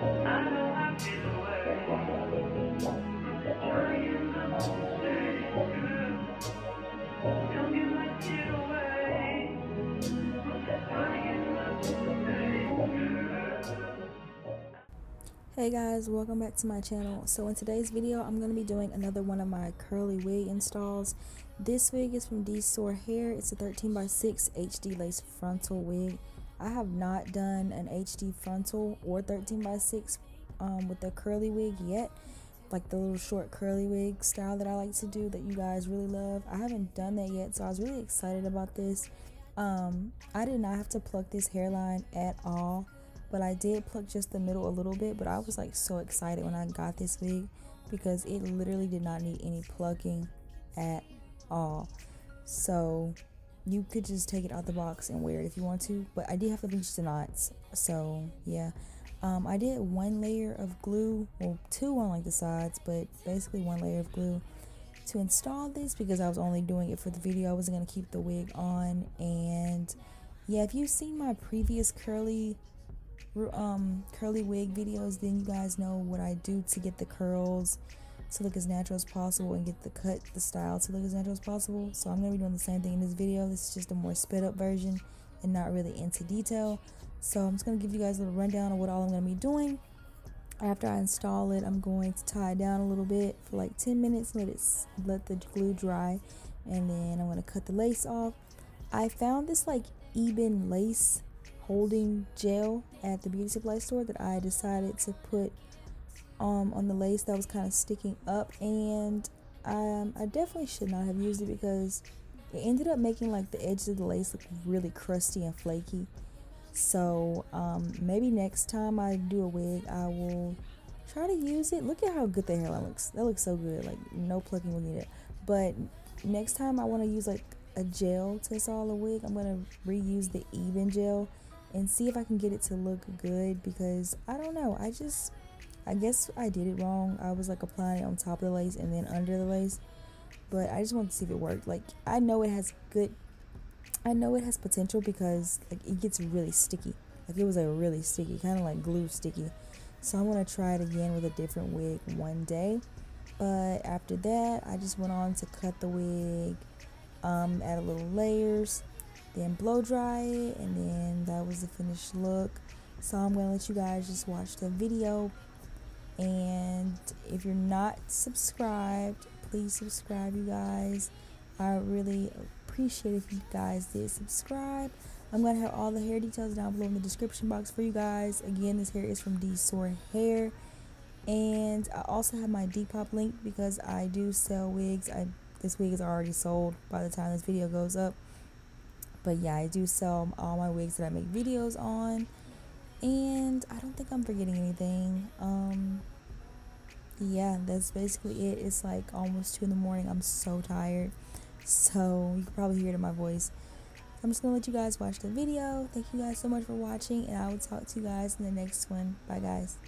Hey guys, welcome back to my channel. So in today's video, I'm going to be doing another one of my curly wig installs. This wig is from Dsoar Hair. It's a 13 by 6 HD lace frontal wig. I have not done an HD frontal or 13 by 6 um, with the curly wig yet. Like the little short curly wig style that I like to do that you guys really love. I haven't done that yet, so I was really excited about this. Um, I did not have to pluck this hairline at all but I did pluck just the middle a little bit but I was like so excited when I got this wig because it literally did not need any plucking at all so you could just take it out the box and wear it if you want to but I did have to bleach the knots so yeah. Um, I did one layer of glue well two on like the sides but basically one layer of glue to install this because I was only doing it for the video. I wasn't going to keep the wig on and yeah if you've seen my previous curly um, curly wig videos, then you guys know what I do to get the curls to look as natural as possible and get the cut, the style to look as natural as possible. So I'm going to be doing the same thing in this video. This is just a more sped up version and not really into detail. So I'm just going to give you guys a little rundown of what all I'm going to be doing. After I install it, I'm going to tie it down a little bit for like 10 minutes, let it let the glue dry, and then I'm going to cut the lace off. I found this like Ebin lace holding gel at the beauty supply store that I decided to put um, on the lace that was kind of sticking up and um, I definitely should not have used it because it ended up making like the edges of the lace look really crusty and flaky. So um, maybe next time I do a wig I will try to use it. Look at how good the hairline looks. That looks so good. Like no plucking was needed but next time I want to use like a gel to install a wig I'm to reuse the Ebin gel and see if I can get it to look good because I don't know. I just, I guess I did it wrong. I was like applying it on top of the lace and then under the lace, but I just wanted to see if it worked. Like, I know it has good, I know it has potential because like it gets really sticky. Like, it was like really sticky, kind of like glue sticky. So I'm to try it again with a different wig one day. But after that, I just went on to cut the wig, um, add a little layers then blow dry it and then that was the finished look so i'm gonna let you guys just watch the video and if you're not subscribed please subscribe you guys. I really appreciate if you guys did subscribe. I'm gonna have all the hair details down below in the description box for you guys. Again this hair is from Dsoar hair. And i also have my depop link because i do sell wigs. I this wig is already sold by the time this video goes up. But yeah, I do sell all my wigs that I make videos on. And I don't think I'm forgetting anything. Um, yeah, that's basically it. It's like almost 2 in the morning. I'm so tired. So you can probably hear it in my voice. I'm just going to let you guys watch the video. Thank you guys so much for watching. And I will talk to you guys in the next one. Bye, guys.